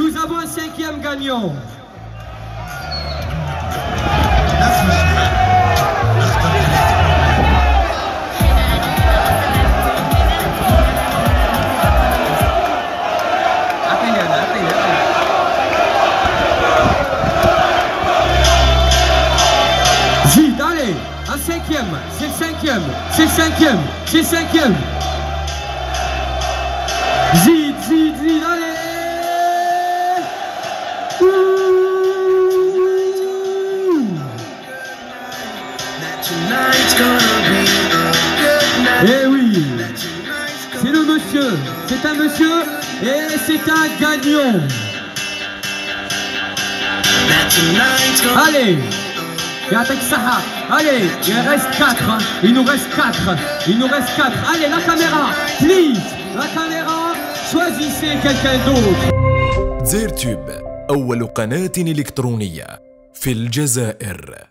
nous avons un cinquième gagnant. Allez, un cinquième, c'est cinquième, c'est cinquième, c'est cinquième. Eh oui, c'est le monsieur, c'est un monsieur et c'est un gagnant. Allez, Yatek Saha, allez, il reste 4, il nous reste 4, il nous reste 4. Allez, la caméra, please, la caméra, choisissez quelqu'un d'autre. زير تيوب أول قناة إلكترونية في الجزائر